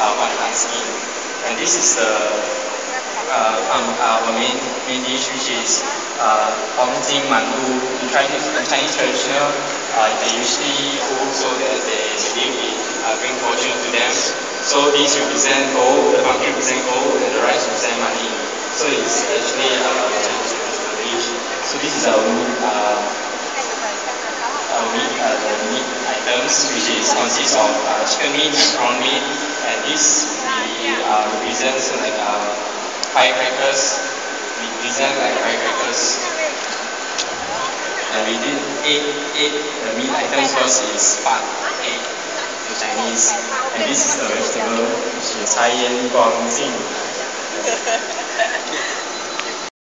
uh, hard skin. And this is the uh, um, uh, our main, main dish, which is uh, Hongjing Mandu. In Chinese, in Chinese traditional, uh, they usually cook so that they believe it uh, bring fortune to them. So these represent gold, the pumpkin represent gold, and the rice represent money. So it's actually uh, a traditional dish. So this is our uh, uh, meat, uh, the meat items, which is consists of uh, chicken meat prawn meat, uh, represents like uh, firecrackers. We present like firecrackers. And we did eight, eight the meat items first is part eight in Chinese. And this is the vegetable, which is 菜烟光镜.